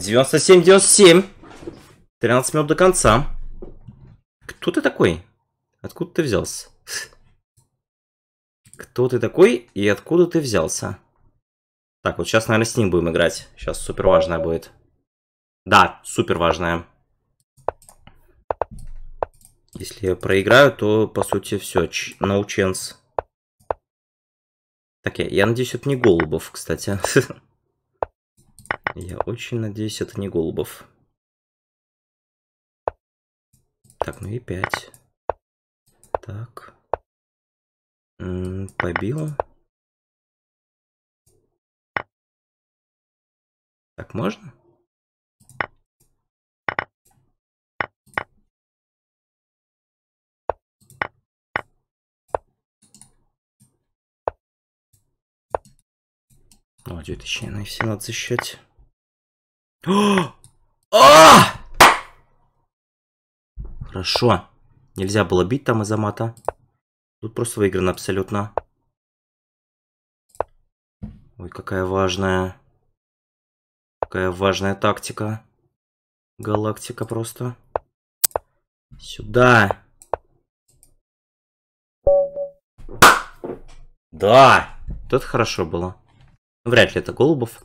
97-97. 13 минут до конца. Кто ты такой? Откуда ты взялся? Кто ты такой и откуда ты взялся? Так, вот сейчас, наверное, с ним будем играть. Сейчас супер важная будет. Да, супер важная. Если я проиграю, то, по сути, все. No chance. Так, я, я надеюсь, это не Голубов, кстати. Я очень надеюсь, это не Голубов. Так, ну и 5. Так. М побил. Так, можно? О, 2000 на все надо защищать. А! Хорошо. Нельзя было бить там из-за мата. Тут просто выиграно абсолютно. Ой, какая важная. Какая важная тактика. Галактика просто. Сюда. Да. Тут хорошо было. Вряд ли это Голубов.